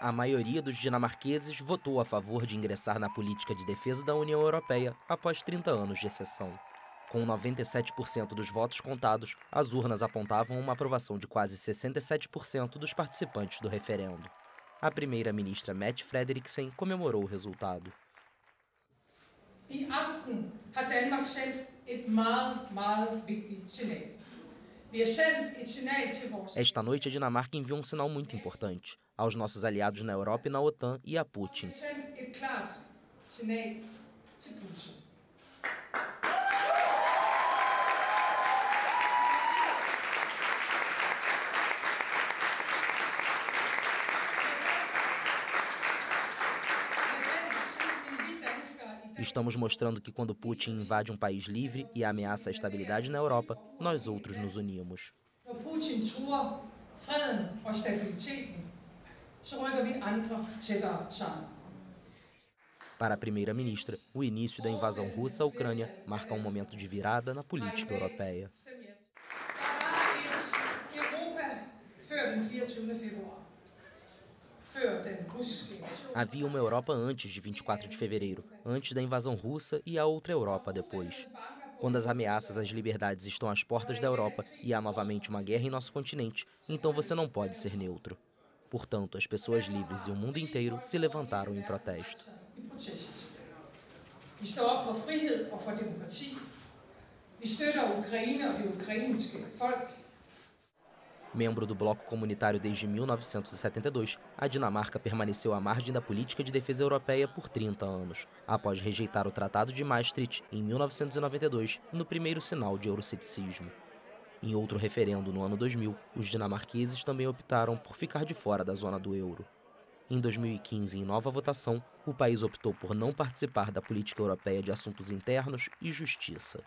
A maioria dos dinamarqueses votou a favor de ingressar na política de defesa da União Europeia após 30 anos de exceção. Com 97% dos votos contados, as urnas apontavam uma aprovação de quase 67% dos participantes do referendo. A primeira-ministra Mette Frederiksen comemorou o resultado. I aften har Danmark sendt et meget, meget vigtigt signal. Esta noite, a Dinamarca enviou um sinal muito importante aos nossos aliados na Europa e na OTAN e a Putin. Estamos mostrando que quando Putin invade um país livre e ameaça a estabilidade na Europa, nós outros nos unimos. Para a primeira-ministra, o início da invasão russa à Ucrânia marca um momento de virada na política europeia. Havia uma Europa antes de 24 de fevereiro, antes da invasão russa, e a outra Europa depois. Quando as ameaças às liberdades estão às portas da Europa e há novamente uma guerra em nosso continente, então você não pode ser neutro. Portanto, as pessoas livres e o mundo inteiro se levantaram em protesto. Vi står op for frihed og for demokrati. Vi støtter Ukraine og det ukrainske folk. Membro do bloco comunitário desde 1972, a Dinamarca permaneceu à margem da política de defesa europeia por 30 anos, após rejeitar o Tratado de Maastricht em 1992, no primeiro sinal de euroceticismo. Em outro referendo no ano 2000, os dinamarqueses também optaram por ficar de fora da zona do euro. Em 2015, em nova votação, o país optou por não participar da política europeia de assuntos internos e justiça.